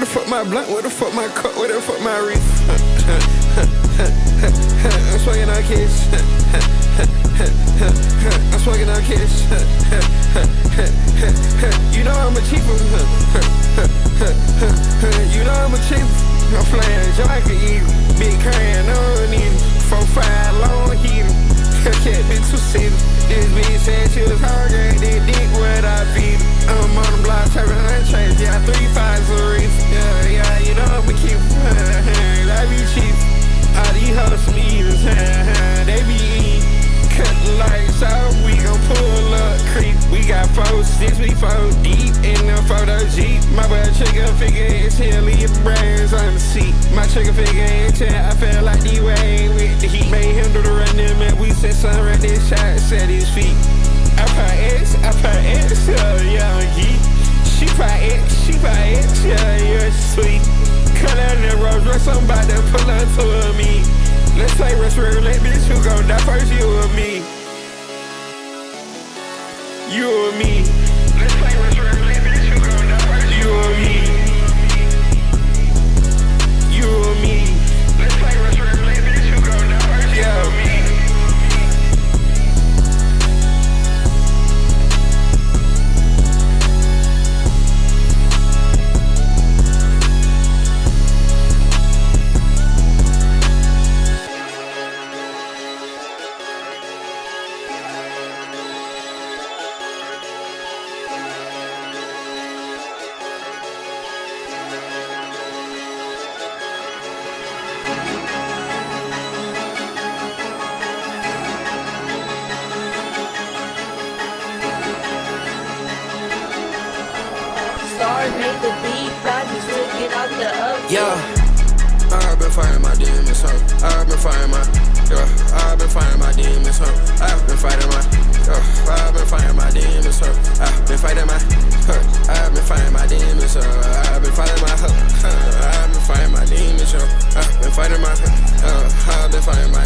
Where the fuck my blunt? Where the fuck my cup? Where the fuck my wreath? I'm smoking on kids. I'm smoking on kids. you know I'm a cheaper. you know I'm a cheaper. I'm flying can eat Big can, no need Four, five, long heater. Can't be too serious. This bitch said she was hungry. That dick what I feed. I'm on the block, turning unchanged. Yeah, three fives we four deep in the photo Jeep. My blood trigger figure is here, leave brains on the seat. My trigger figure is here, I feel like D-Wade with the heat. Made him do the running, man. We said son right this shot, set his feet. I put X, I put X, yeah, young geek. She put X, she put X, yeah, you're sweet. Cut out the road, Royce, I'm about to pull up to a me. Let's play Rush Roulette, bitch, who gon' die first, you or me? You or me? You or me? Yeah. I've been fighting my demons, huh? I've been fighting my, yeah. I've been fighting my demons, huh? I've been fighting my, yeah. I've been fighting my demons, huh? I've been fighting my, huh? I've been fighting my demons, huh? I've been fighting my, huh? I've been fighting my demons, huh? I've been fighting my, uh, I've been fighting my